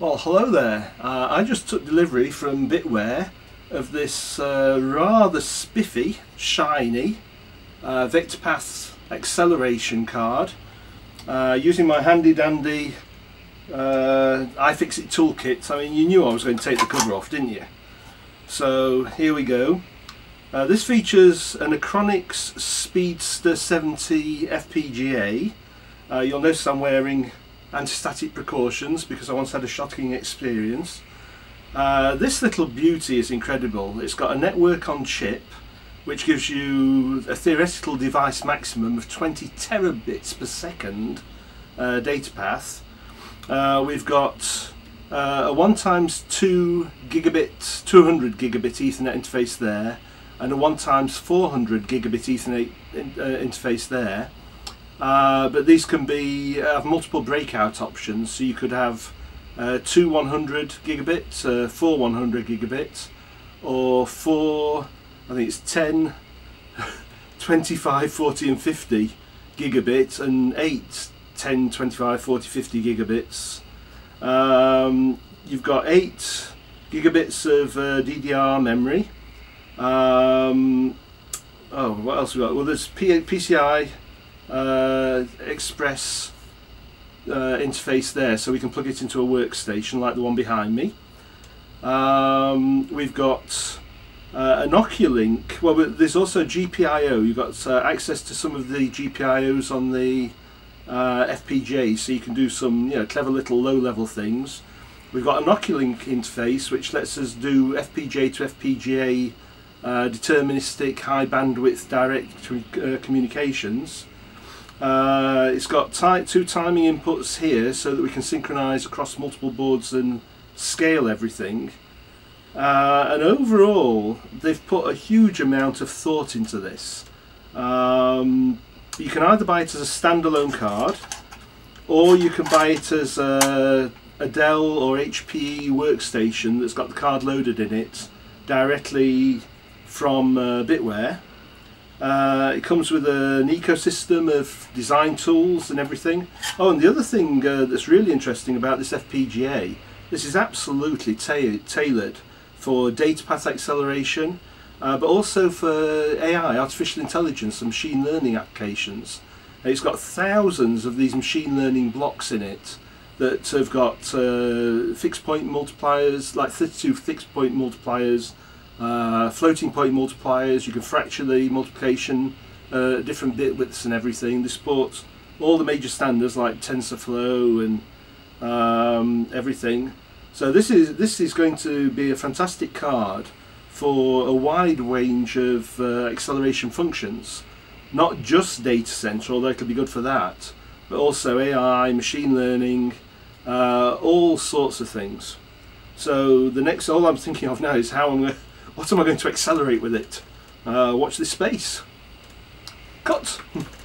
Well, hello there. Uh, I just took delivery from BittWare of this uh, rather spiffy, shiny uh, VectorPath acceleration card uh, using my handy dandy uh, iFixit toolkit. I mean, you knew I was going to take the cover off, didn't you? So here we go. Uh, this features an Achronix Speedster 7t FPGA. Uh, you'll notice I'm wearing anti-static precautions because I once had a shocking experience. Uh, this little beauty is incredible. It's got a network on chip which gives you a theoretical device maximum of 20 terabits per second uh, data path. Uh, we've got uh, a 1 times 2 gigabit, 200 gigabit Ethernet interface there and a 1 times 400 gigabit Ethernet in, uh, interface there. Uh, but these can be uh, have multiple breakout options, so you could have uh, two 100 gigabits, uh, four 100 gigabits, or four, I think it's 10, 25, 40 and 50 gigabits, and eight 10, 25, 40, 50 gigabits. Um, you've got eight gigabits of uh, DDR memory. Um, oh, what else we got? Well, there's P PCI uh, Express uh, interface there so we can plug it into a workstation like the one behind me. Um, we've got uh, an Oculink, well there's also GPIO, you've got uh, access to some of the GPIOs on the uh, FPGA so you can do some you know, clever little low level things. We've got an Oculink interface which lets us do FPGA to FPGA uh, deterministic high bandwidth direct uh, communications. Uh, it's got two timing inputs here so that we can synchronize across multiple boards and scale everything. Uh, and overall, they've put a huge amount of thought into this. Um, you can either buy it as a standalone card, or you can buy it as a, a Dell or HP workstation that's got the card loaded in it directly from uh, BittWare. Uh, it comes with an ecosystem of design tools and everything. Oh, and the other thing uh, that's really interesting about this FPGA, this is absolutely ta tailored for data path acceleration, uh, but also for AI, artificial intelligence and machine learning applications. It's got thousands of these machine learning blocks in it that have got uh, fixed point multipliers, like 32 fixed point multipliers, uh, floating point multipliers, you can fracture the multiplication, uh, different bit widths and everything. They support all the major standards like TensorFlow and um, everything. So this is this is going to be a fantastic card for a wide range of uh, acceleration functions, not just data center, although it could be good for that, but also AI, machine learning, uh, all sorts of things. So the next, all I'm thinking of now is how I'm going what am I going to accelerate with it? Uh, watch this space. Cut!